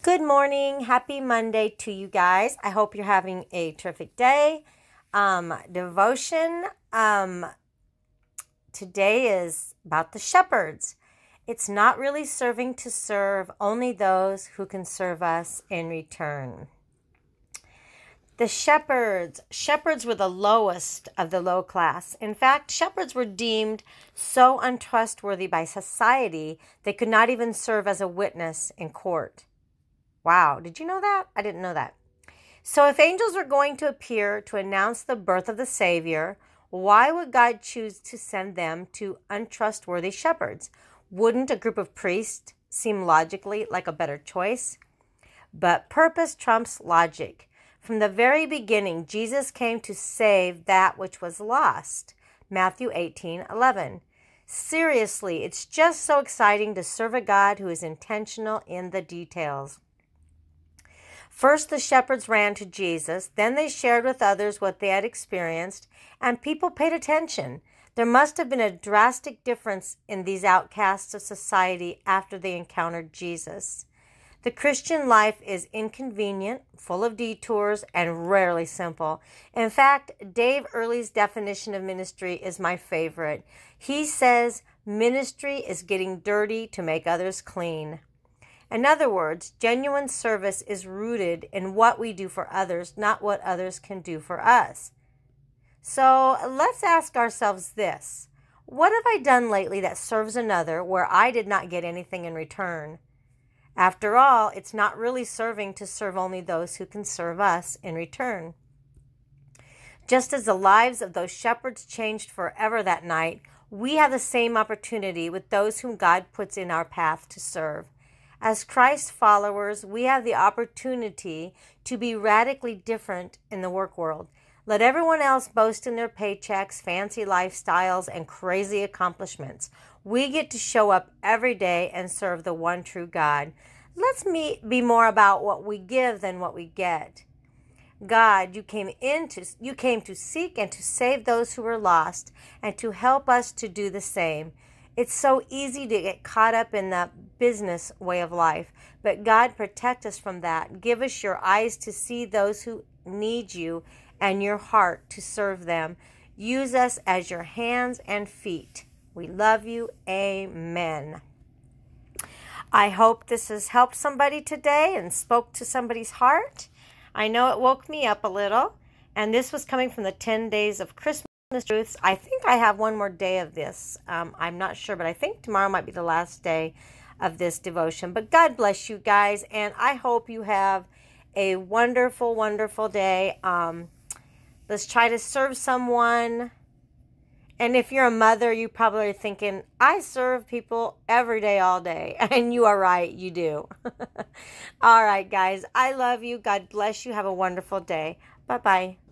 Good morning. Happy Monday to you guys. I hope you're having a terrific day. Um, devotion um, today is about the shepherds. It's not really serving to serve only those who can serve us in return. The shepherds, shepherds were the lowest of the low class. In fact, shepherds were deemed so untrustworthy by society they could not even serve as a witness in court. Wow, did you know that? I didn't know that. So, if angels were going to appear to announce the birth of the Savior, why would God choose to send them to untrustworthy shepherds? Wouldn't a group of priests seem logically like a better choice? But purpose trumps logic. From the very beginning, Jesus came to save that which was lost. Matthew 18 11. Seriously, it's just so exciting to serve a God who is intentional in the details. First, the shepherds ran to Jesus. Then they shared with others what they had experienced, and people paid attention. There must have been a drastic difference in these outcasts of society after they encountered Jesus. The Christian life is inconvenient, full of detours, and rarely simple. In fact, Dave Earley's definition of ministry is my favorite. He says, Ministry is getting dirty to make others clean. In other words, genuine service is rooted in what we do for others, not what others can do for us. So let's ask ourselves this What have I done lately that serves another where I did not get anything in return? After all, it's not really serving to serve only those who can serve us in return. Just as the lives of those shepherds changed forever that night, we have the same opportunity with those whom God puts in our path to serve. As Christ followers, we have the opportunity to be radically different in the work world. Let everyone else boast in their paychecks, fancy lifestyles, and crazy accomplishments. We get to show up every day and serve the one true God. Let's be more about what we give than what we get. God, you came into you came to seek and to save those who were lost and to help us to do the same. It's so easy to get caught up in the business way of life, but God protect us from that. Give us your eyes to see those who need you and your heart to serve them. Use us as your hands and feet. We love you. Amen. I hope this has helped somebody today and spoke to somebody's heart. I know it woke me up a little. And this was coming from the 10 days of Christmas truths. I think I have one more day of this. Um, I'm not sure, but I think tomorrow might be the last day of this devotion. But God bless you guys. And I hope you have a wonderful, wonderful day. Um, let's try to serve someone and if you're a mother, you probably are thinking, I serve people every day, all day. And you are right, you do. all right, guys. I love you. God bless you. Have a wonderful day. Bye bye.